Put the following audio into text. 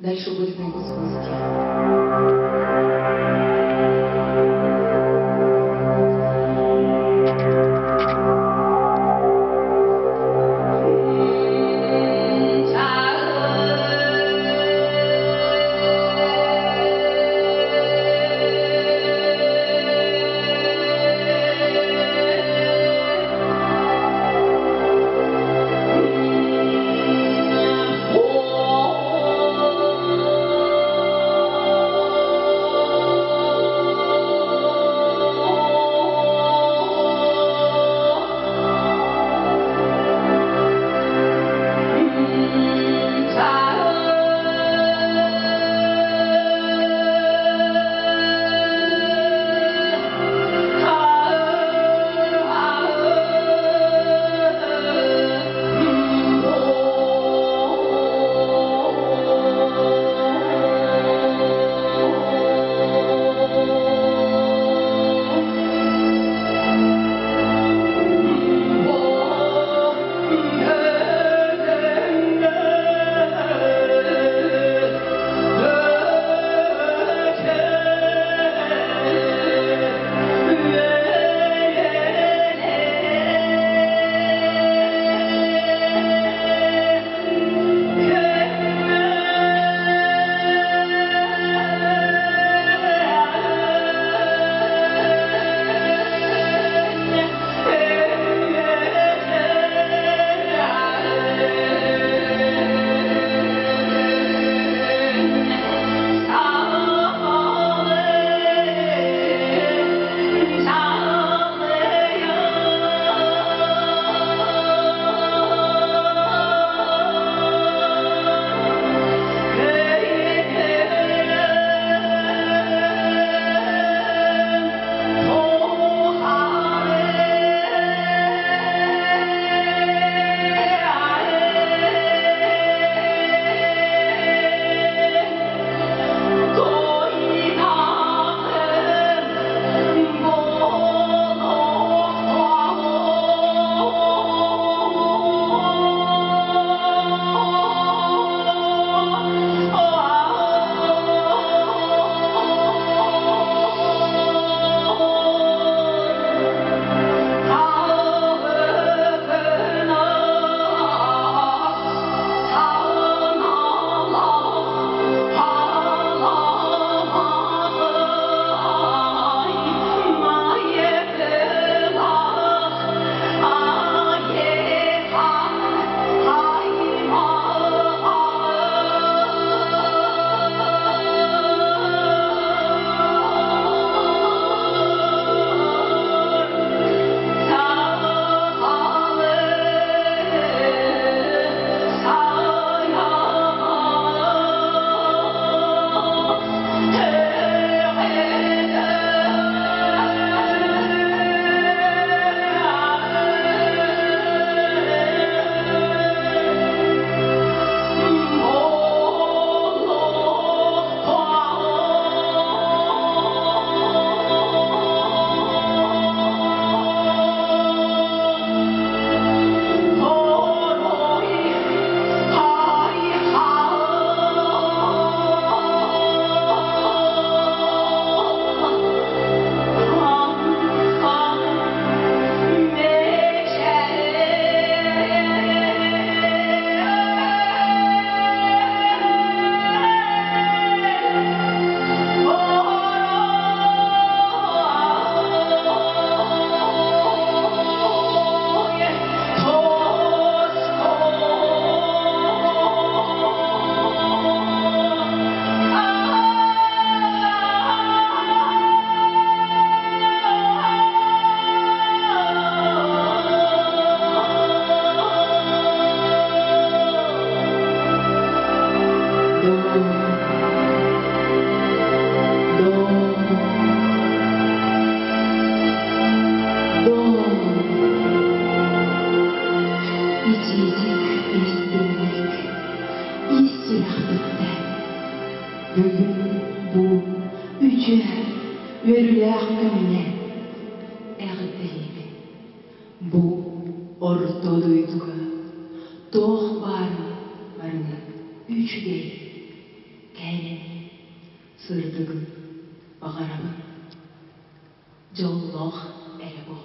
Дальше будет на русском языке. veriler önüne erdiğini bu orta duyguya doğru varlık üç değil. Kendini sırdığı bağıramı Canlıq elə bol.